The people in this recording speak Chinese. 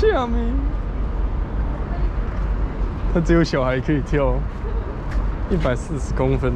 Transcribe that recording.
下面，它只有小孩可以跳，一百四十公分。